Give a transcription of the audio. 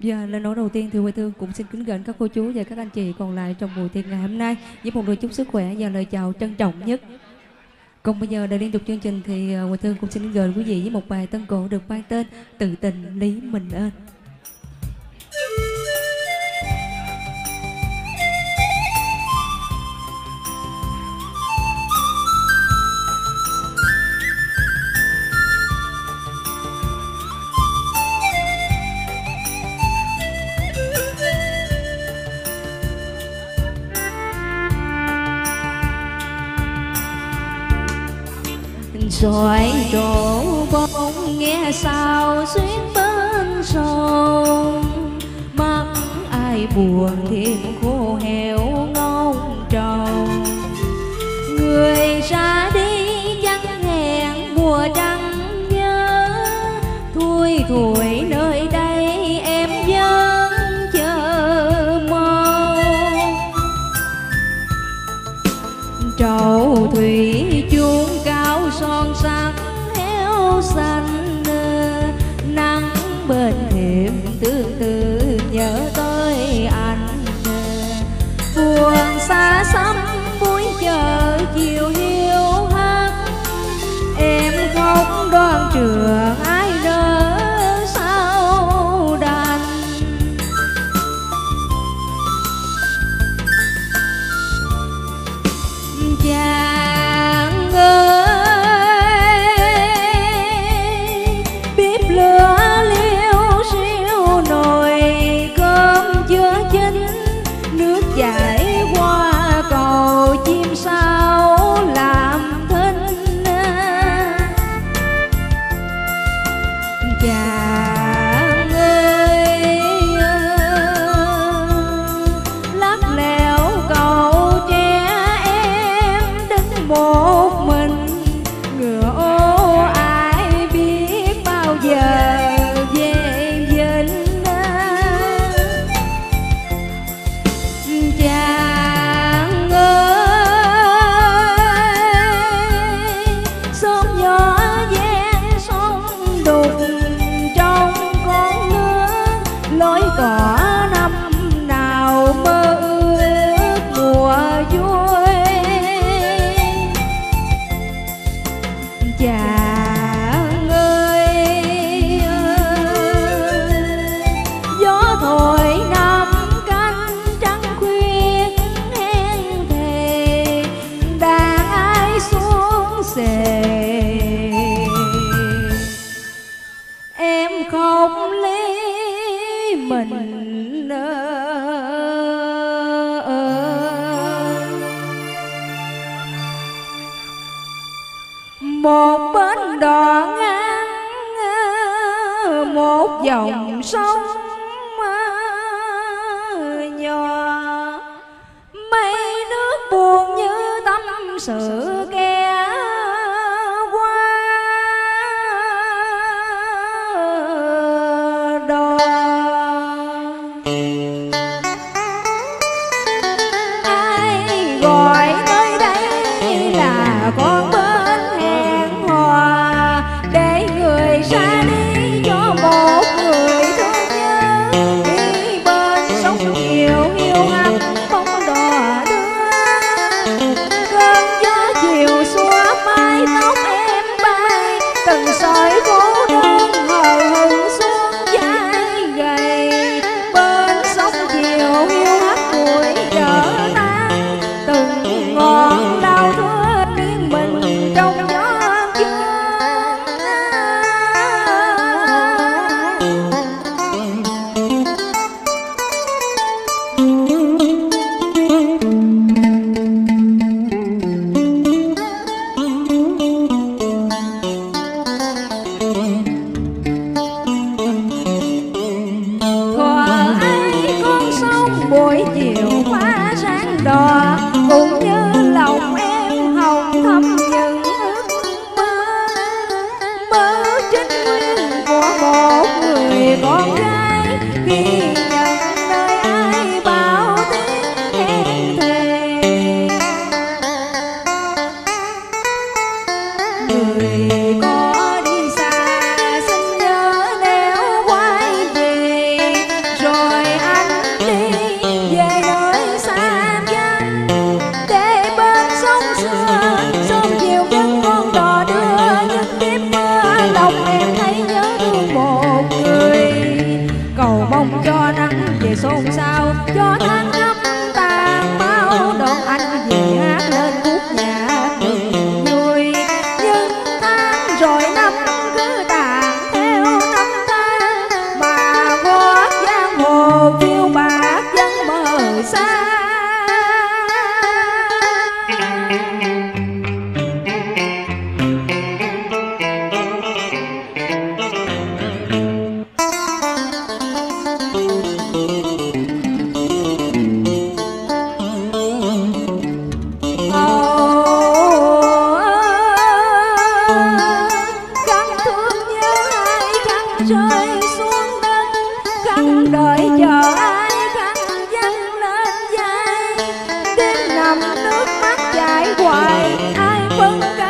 Dạ, lời nói đầu tiên thì Huệ Thương cũng xin kính gửi các cô chú và các anh chị còn lại trong buổi tiệc ngày hôm nay với một lời chúc sức khỏe và lời chào trân trọng nhất. Còn bây giờ để liên tục chương trình thì ờ, Huệ Thương cũng xin gửi quý vị với một bài tân cổ được mang tên Tự tình Lý Mình Ơn. Rồi trổ bông nghe sao xuyên bên sông. Mắt ai buồn thêm khô héo ngông trầu người ra đi chẳng hẹn mùa trăng nhớ, thui thủi trầu thủy chuông cao son sắc héo xanh nắng bên thềm tương tư nhớ Yeah. Dòng sông nhỏ mây nước buồn như tâm sự kẻ qua đò. Ai gọi nơi đây là con sáng đò quại ai phân cả